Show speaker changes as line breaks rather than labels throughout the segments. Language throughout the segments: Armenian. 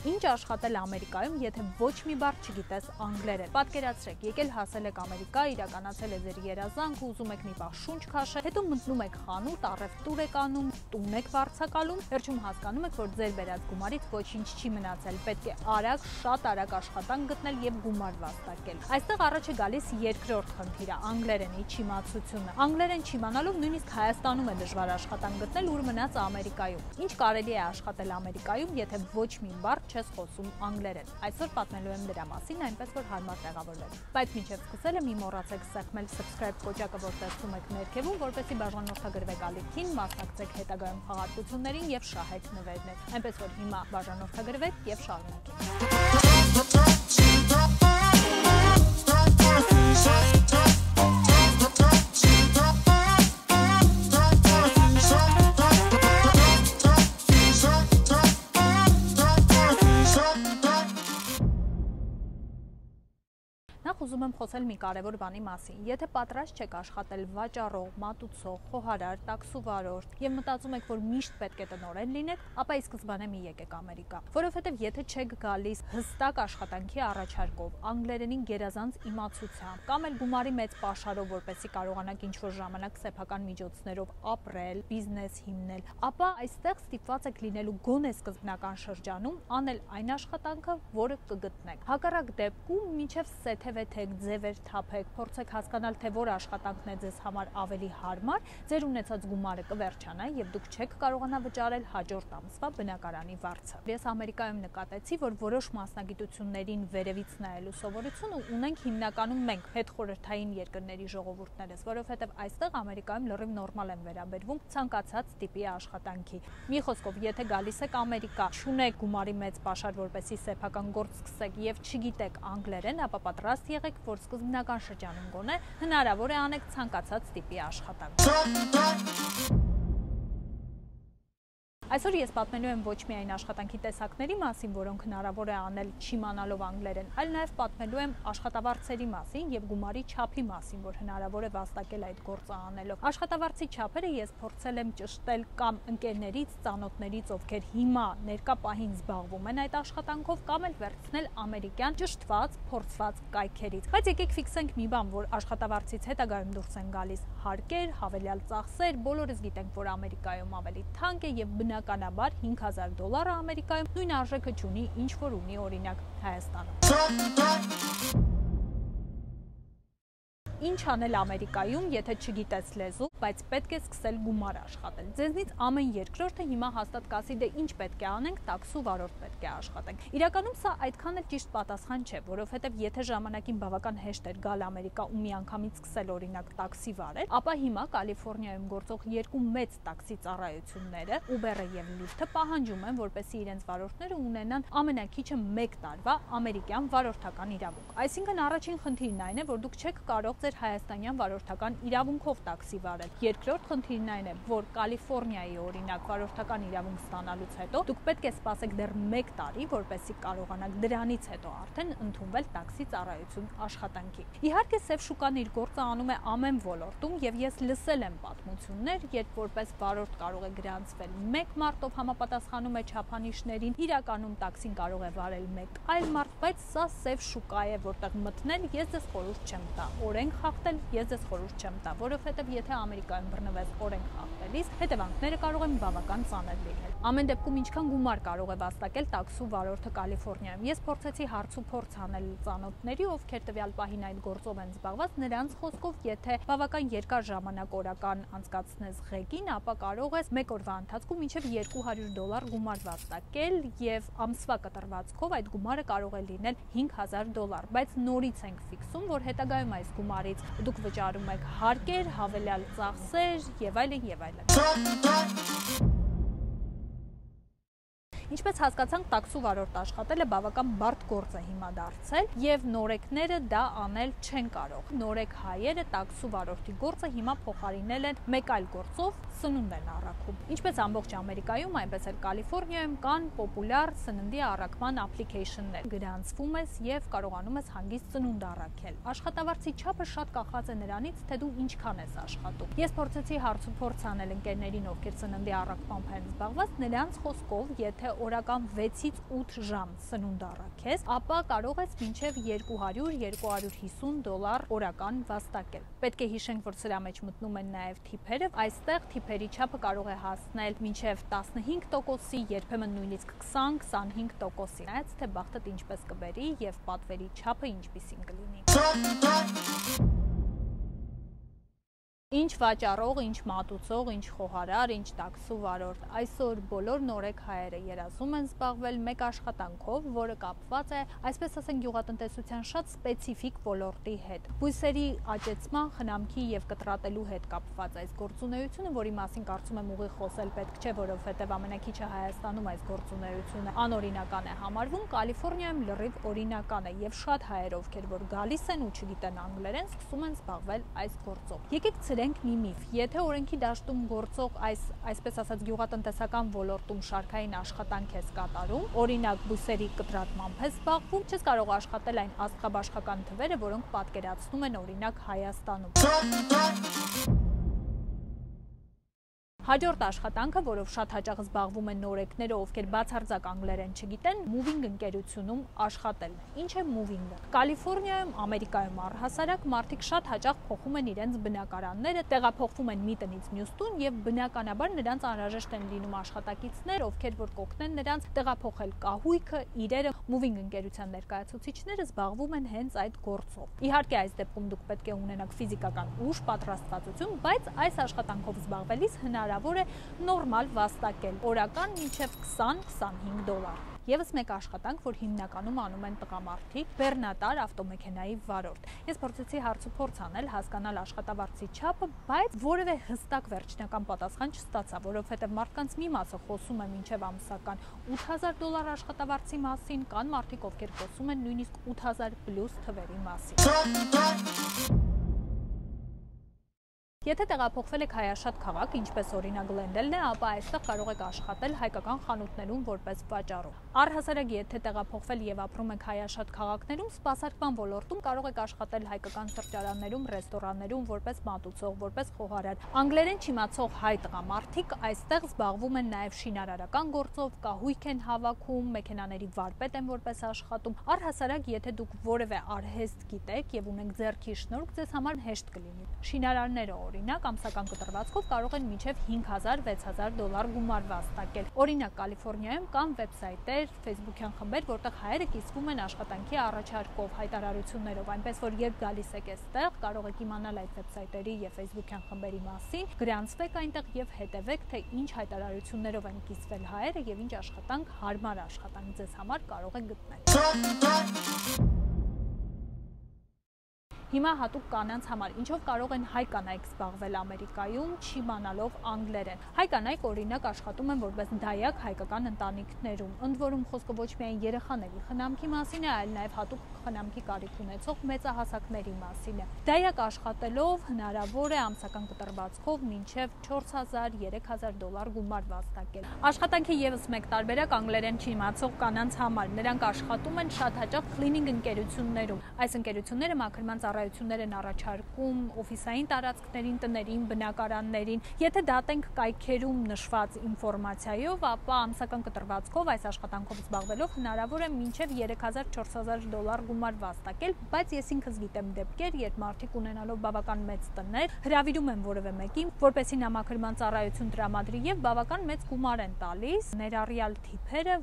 Ինչ աշխատել Ամերիկայում, եթե ոչ մի բառ չգիտես անգլերեն։ Պատկերացրեք, եկել հասել եք Ամերիկա, իրականացել եք ձեր երազանք, ուզում եք մի բան շունչ քաշել, հետո մտնում եք խանութ, առևտուր եք անում, տուն եք վարձակալում, վերջում հասկանում եք, որ ձեր վերած գումարից ոչինչ չի մնացել։ Պետք է արագ, շատ արագ աշխատանք գտնել եւ գումար վաստակել։ Այստեղ առաջ է գալիս երկրորդ խնդիրը՝ անգլերենի չիմացությունը։ Անգլերեն չիմանալով նույնիսկ Հայաստանում է դժվար աշխատանք գտնել, ուր մնաց Ամերիկայում։ Ինչ կարելի է աշխատել Ամերիկայում, եթե ոչ մի բառ չես խոսում անգլերեն։ Այսօր պատմելու եմ դրա մասին, այնպես որ հարմար տեղավորվեք։ Բայց մինչև սկսելը մի մոռացեք սեղմել subscribe կոճակը, որ տեսնում եք ներքևում, որպեսզի բաժանորդագրվեք ալիքին, մասնակցեք հետագայում խաղարկություններին եւ շահեք նվերներ։ Այնպես որ հիմա բաժանորդագրվեք եւ շարունակենք։ ուզում եմ խոսել մի կարևոր բանի մասին։ Եթե պատրաստ չեք աշխատել վաճառող, մատուցող, խոհարար, տաքսուվարորդ եւ մտածում եք, որ միշտ պետք է տնորեն լինեք, ապա ի սկզբանե մի եկեք Ամերիկա։ Որովհետեւ եթե չեք գալիս հստակ աշխատանքի առաջարկով, անգլերենին գերազանց իմացությամբ կամ էլ գումարի մեծ պաշարով, որպեսզի կարողանաք ինչ-որ ժամանակ սեփական միջոցներով ապրել, բիզնես հիմնել, ապա այստեղ ստիպված եք լինելու գոնե սկզբնական շրջանում անել այն աշխատանքը, որը կգտնեք։ Հակառակ դեպքում, մինչև սեթև թեք, ձևեր թափեք, փորձեք հասկանալ, թե որ աշխատանքն է ձեզ համար ավելի հարմար, ձեր ունեցած գումարը կվերջանա եւ դուք չեք կարողանա վճարել հաջորդ ամսվա բնակարանի վարձը։ Ես Ամերիկայում նկատեցի, որ որոշ մասնագիտություններին վերևից նայելու սովորությունը ունենք հիմնականում մենք հետխորհրդային երկրների ժողովուրդներս, որովհետեւ այստեղ Ամերիկայում լրիվ նորմալ են վերաբերվում ցանկացած տիպի աշխատանքի։ Մի խոսքով, եթե գալիս եք Ամերիկա, չունեք գումարի մեծ պաշար, որպեսի սեփական գործ սկսեք եւ չգիտեք անգլերեն, ապա պատրաստ եղեք, որ սկզբնական շրջանում գոնե հնարավոր է անեք ցանկացած տիպի աշխատանք։ Այսօր ես պատմելու եմ ոչ միայն աշխատանքի տեսակների մասին, որոնք հնարավոր է անել չիմանալով անգլերեն, այլ նաև պատմելու եմ աշխատավարձերի մասին եւ գումարի չափի մասին, որ հնարավոր է վաստակել այդ գործը անելով։ Աշխատավարձի չափերը ես փորձել եմ ճշտել կամ ընկերներից, ծանոթներից, ովքեր հիմա ներկա պահին զբաղվում են այդ աշխատանքով, կամ էլ վերցնել ամերիկյան ճշտված, փորձված կայքերից։ Բայց եկեք ֆիքսենք մի բան, որ աշխատավարձից հետագայում դուրս են գալիս. հարկեր, հավելյալ ծախսեր, բոլորս գիտենք, որ Ամերիկայում ավելի թանկ է եւ բնակ բնականաբար 5000 դոլարը Ամերիկայում նույն արժեքը չունի, ինչ որ ունի օրինակ Հայաստանում։ Ինչ անել Ամերիկայում, եթե չգիտես լեզու, բայց պետք է սկսել գումար աշխատել։ Ձեզնից ամեն երկրորդը հիմա հաստատ կասի դե ինչ պետք է անենք, տաքսու վարորդ պետք է աշխատենք։ Իրականում սա այդքան էլ ճիշտ պատասխան չէ, որովհետև եթե ժամանակին բավական հեշտ էր գալ Ամերիկա ու միանգամից սկսել օրինակ տաքսի վարել, ապա հիմա Կալիֆոռնիայում գործող երկու մեծ տաքսի ծառայությունները, Uber-ը եւ Lyft-ը պահանջում են, որպեսզի իրենց վարորդները ունենան ամենակիչը 1 տարվա ամերիկյան վարորդական իրավունք։ Այսինքն առաջին խնդիրն այն է, որ դուք չեք կարող ձեր հայաստանյան վարորդական իրավունքով տաքսի վարել։ Երկրորդ խնդիրն այն է, որ Կալիֆոռնիայի օրինակ վարորդական իրավունք ստանալուց հետո դուք պետք է սպասեք դեռ 1 տարի, որպեսզի կարողանաք դրանից հետո արդեն ընդունվել տաքսի ծառայություն աշխատանքի։ Իհարկե, սև շուկան իր գործը անում է ամեն ոլորտում եւ ես լսել եմ պատմություններ, երբ որպես վարորդ կարող է գրանցվել 1 մարտով համապատասխանում է չափանիշներին, իրականում տաքսին կարող է վարել 1 այլ մարդ, բայց սա սև շուկա է, որտեղ մտնել ես ձեզ խորհուրդ չեմ տա։ Օրենք խախտել, ես ձեզ խորհուրդ չեմ տա, որովհետև եթե Ամերիկայում բռնվես օրենք խախտելիս, հետևանքները կարող են բավական ծանր լինել։ Ամեն դեպքում ինչքան գումար կարող է վաստակել տաքսու վարորդը Կալիֆոռնիայում։ Ես փորձեցի հարց ու փորձ անել ծանոթների, ովքեր տվյալ պահին այդ գործով են զբաղված, նրանց խոսքով, եթե բավական երկար ժամանակ օրական անցկացնես ղեկին, ապա կարող ես 1 օրվա ընթացքում մինչև 200 դոլար գումար վաստակել եւ ամսվա կտրվածքով այդ գումարը կարող է լինել 5000 դոլար, բայց նորից ենք ֆիքսում, որ հետագայում այս գումարից դուք վճարում եք հարկեր, հավելյալ ծախսեր եւ այլն եւ այլն։ Ինչպես հասկացանք, տաքսու վարորդ աշխատելը բավական բարդ գործ է հիմա դարձել եւ նորեկները դա անել չեն կարող։ Նորեկ հայերը տաքսու վարորդի գործը հիմա փոխարինել են մեկ այլ գործով սնունդ են առաքում։ Ինչպես ամբողջ Ամերիկայում, այնպես էլ Կալիֆոռնիայում կան պոպուլյար սննդի առաքման application-ներ։ Գրանցվում ես եւ կարողանում ես հանգիստ սնունդ առաքել։ Աշխատավարձի չափը շատ կախված է նրանից, թե դու ինչքան ես աշխատում։ Ես փորձեցի հարց ու փորձ անել ընկերներին, ովքեր սննդի առաքմամբ են զբաղված, նրանց խոսքով, եթե օրական 6-ից 8 ժամ սնունդ առաքես, ապա կարող ես մինչև 200-250 դոլար օրական վաստակել։ Պետք է հիշենք, որ սրա մեջ մտնում են նաև թիփերը, այստեղ թիփերի չափը կարող է հասնել մինչև 15%-ի, երբեմն նույնիսկ 20-25%-ի։ Նայած թե բախտդ ինչպես կբերի եւ պատվերի չափը ինչպիսին կլինի։ Ինչ վաճառող, ինչ մատուցող, ինչ խոհարար, ինչ տաքսու վարորդ, այսօր բոլոր նորեկ հայերը երազում են զբաղվել մեկ աշխատանքով, որը կապված է, այսպես ասենք, գյուղատնտեսության շատ սպეციფიկ ոլորտի հետ։ Բույսերի աճեցման, խնամքի եւ կտրատելու հետ կապված այս գործունեությունը, որի մասին կարծում եմ ուղի խոսել պետք չէ, որովհետեւ ամենակիչը Հայաստանում այս գործունեությունը անօրինական է համարվում, Կալիֆոռնիայում լրիվ օրինական է եւ շատ հայեր ովքեր որ գալիս են ու չգիտեն անգլերեն, սկսում են զբաղվել այս գործով։ Եկեք գրենք մի միֆ։ Եթե օրենքի դաշտում գործող այս այսպես ասած գյուղատնտեսական ոլորտում շարքային աշխատանք ես կատարում, օրինակ բուսերի կտրատմամբ ես զբաղվում, չես կարող աշխատել այն աստղաբաշխական թվերը, որոնք պատկերացնում են օրինակ Հայաստանում։ Հաջորդ աշխատանքը, որով շատ հաճախ զբաղվում են նորեկները, ովքեր բացարձակ անգլերեն չգիտեն, moving ընկերությունում աշխատելն է։ Ինչ է moving-ը։ Կալիֆոռնիայում, Ամերիկայում առհասարակ մարդիկ շատ հաճախ փոխում են իրենց բնակարանները, տեղափոխվում են մի տնից մյուս տուն եւ բնականաբար նրանց անհրաժեշտ են լինում աշխատակիցներ, ովքեր որ կօգնեն նրանց տեղափոխել կահույքը, իրերը։ Moving ընկերության ներկայացուցիչները զբաղվում են հենց այդ գործով։ Իհարկե այս դեպքում դուք պետք է ունենաք ֆիզիկական ուժ, պատրաստվածություն, բայց այս աշխատանքով զբաղվելիս հնար հնարավոր է նորմալ վաստակել օրական մինչև 20-25 դոլար։ Եվս մեկ աշխատանք, որ հիմնականում անում են տղամարդիկ, բեռնատար ավտոմեքենայի վարորդ։ Ես փորձեցի հարցուփորձ անել, հասկանալ աշխատավարձի չափը, բայց որևէ հստակ վերջնական պատասխան չստացա, որովհետև մարդկանց մի մասը խոսում է մինչև ամսական 8000 դոլար աշխատավարձի մասին, կան մարդիկ, ովքեր խոսում են նույնիսկ 8000 պլյուս թվերի մասին։ Եթե տեղափոխվել եք Հայաշատ քաղաք, ինչպես օրինակ Գլենդելն է, ապա այստեղ կարող եք աշխատել հայկական խանութներում որպես վաճառող։ Առհասարակ եթե տեղափոխվել եւ ապրում եք Հայաշատ քաղաքներում, սպասարկման ոլորտում կարող եք աշխատել հայկական սրճարաններում, ռեստորաններում որպես մատուցող, որպես խոհարար։ Անգլերեն չիմացող հայ տղամարդիկ այստեղ զբաղվում են նաեւ շինարարական գործով, կահույք են հավաքում, մեքենաների վարպետ են որպես աշխատում։ Առհասարակ եթե դուք որևէ արհեստ գիտեք եւ ունեք ձեռքի շնորհք, ձեզ համար հեշտ կլինի։ Շինարարները օրինակ ամսական կտրվածքով կարող են մինչև 5000-6000 դոլար գումար վաստակել։ Օրինակ Կալիֆոռնիայում կան վեբսայթեր, Facebook-յան խմբեր, որտեղ հայերը կիսվում են աշխատանքի առաջարկով, հայտարարություններով, այնպես որ երբ գալիս եք այստեղ, կարող եք իմանալ այդ վեբսայթերի եւ Facebook-յան խմբերի մասին, գրանցվեք այնտեղ եւ հետեւեք, թե ինչ հայտարարություններով են կիսվել հայերը եւ ինչ աշխատանք հարմար աշխատանք ձեզ համար կարող եք գտնել։ Հիմա հատուկ կանանց համար ինչով կարող են հայ կանայք զբաղվել Ամերիկայում, չիմանալով անգլերեն։ Հայ կանայք օրինակ աշխատում են որպես դայակ հայկական ընտանիքներում։ Ընդ որում խոսքը ոչ միայն երեխաների խնամքի մասին է, այլ նաև հատուկ խնամքի կարիք ունեցող մեծահասակների մասին է։ Դայակ աշխատելով հնարավոր է ամսական կտրվածքով մինչև 4000-3000 դոլար գումար վաստակել։ Աշխատանքի եւս մեկ տարբերակ անգլերեն չիմացող կանանց համար։ Նրանք աշխատում են շատ հաճախ cleaning ընկերություններում։ Այս ընկերությունները մաքրման ծառայ ծառայություններ են առաջարկում օֆիսային տարածքներին, տներին, բնակարաններին։ Եթե դատենք կայքերում նշված ինֆորմացիայով, ապա ամսական կտրվածքով այս աշխատանքով զբաղվելով հնարավոր է մինչև 3000-4000 դոլար գումար վաստակել, բայց ես ինքս գիտեմ դեպքեր, երբ մարդիկ ունենալով բավական մեծ տներ, հravirում են որևէ մեկին, որպեսի նամակրման ծառայություն տրամադրի եւ բավական մեծ գումար են տալիս ներառյալ թիփերը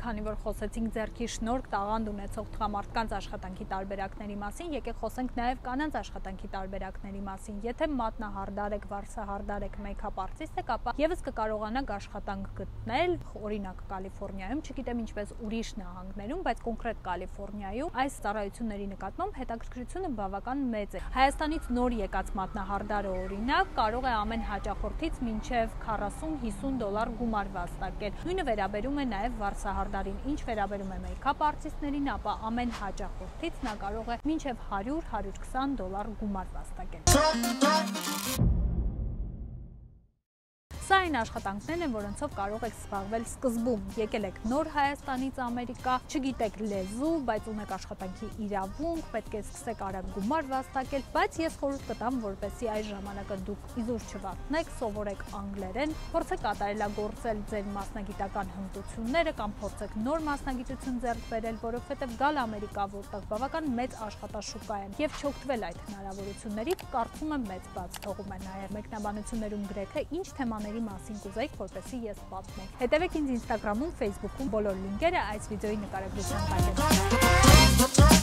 քանի որ խոսեցինք ձերքի շնորհք տաղանդ ունեցող տղամարդկանց աշխատանքի տարբերակների մասին, եկեք խոսենք նաև կանանց աշխատանքի տարբերակների մասին։ Եթե մատնահարդար եք, վարսահարդար եք, մեյքափ արտիստ եք, ապա եւս կկարողանաք աշխատանք գտնել, օրինակ Կալիֆոռնիայում, չգիտեմ ինչպես ուրիշ նահանգներում, բայց կոնկրետ Կալիֆոռնիայում այս ծառայությունների նկատմամբ հետաքրքրությունը բավական մեծ է։ Հայաստանից նոր եկած մատնահարդարը օրինակ կարող է ամեն հաճախորդից մինչև 40-50 դոլար գումար վաստակել։ Նույնը վերաբերում է նաև վարսահարդար ստանդարտին։ Ինչ վերաբերում է մեյքափ արտիստներին, ապա ամեն հաճախորդից նա կարող է մինչև 100-120 դոլար գումար վաստակել։ Սա այն աշխատանքներն են, որոնցով կարող եք զբաղվել սկզբում։ Եկել եք նոր Հայաստանից Ամերիկա, չգիտեք լեզու, բայց ունեք աշխատանքի իրավունք, պետք է սկսեք արագ գումար վաստակել, բայց ես խորհուրդ կտամ, որպեսզի այս ժամանակը դուք իզուր չվարտնեք, սովորեք անգլերեն, փորձեք կատարելագործել ձեր մասնագիտական հմտությունները կամ փորձեք նոր մասնագիտություն ձեռք բերել, որովհետև գալ Ամերիկա, որտեղ բավական մեծ աշխատաշուկա է եւ չօգտվել այդ հնարավորություններից, կարծում եմ մեծ բաց թողում է նաեւ մեկնաբանություններում գրեթե ինչ թեմաների մասին կուզեիք, որպեսզի ես պատմեմ։ Հետևեք ինձ Instagram-ում, Facebook-ում, բոլոր լինքերը այս վիդեոյի նկարագրության են։